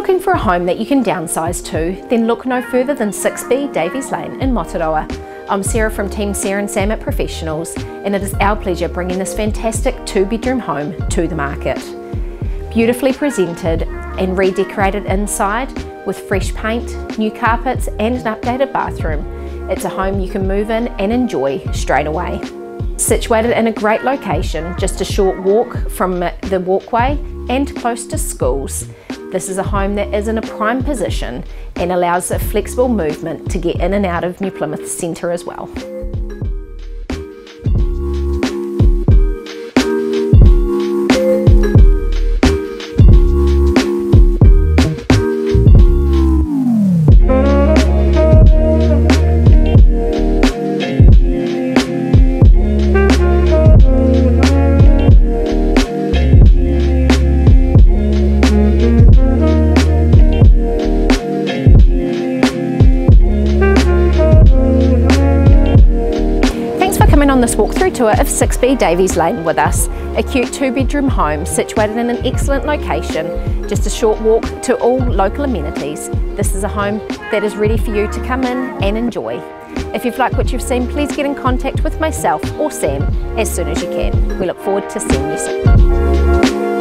Looking for a home that you can downsize to? Then look no further than 6B Davies Lane in Moturoa. I'm Sarah from Team Sarah and Sam at Professionals and it is our pleasure bringing this fantastic two bedroom home to the market. Beautifully presented and redecorated inside with fresh paint, new carpets and an updated bathroom. It's a home you can move in and enjoy straight away. Situated in a great location, just a short walk from the walkway and close to schools, this is a home that is in a prime position and allows a flexible movement to get in and out of New Plymouth Centre as well. On this walkthrough tour of 6B Davies Lane with us. A cute two bedroom home situated in an excellent location, just a short walk to all local amenities. This is a home that is ready for you to come in and enjoy. If you've liked what you've seen, please get in contact with myself or Sam as soon as you can. We look forward to seeing you soon.